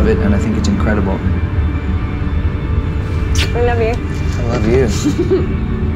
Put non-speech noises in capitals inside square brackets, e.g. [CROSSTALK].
love it, and I think it's incredible. I love you. I love you. [LAUGHS]